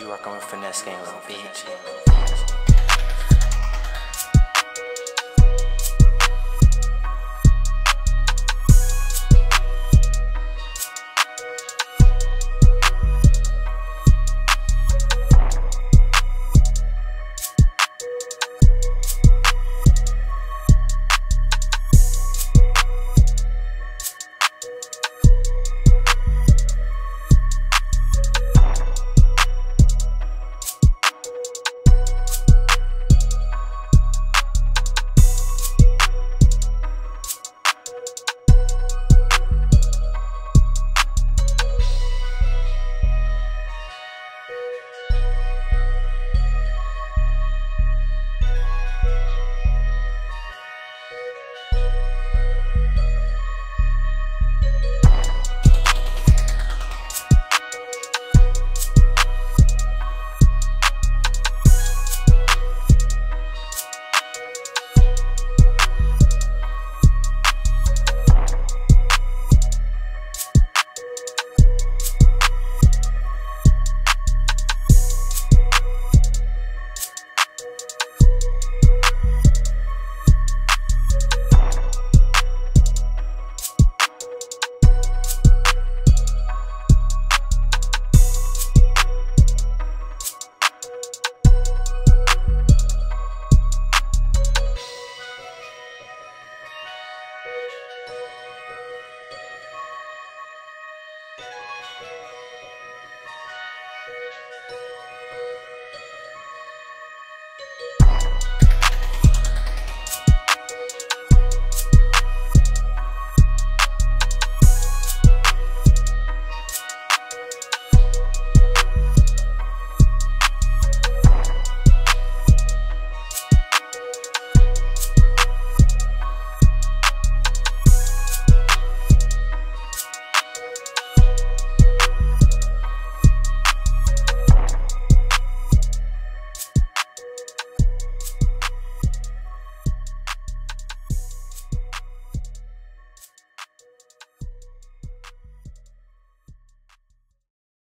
You rockin' with finesse on little bitch.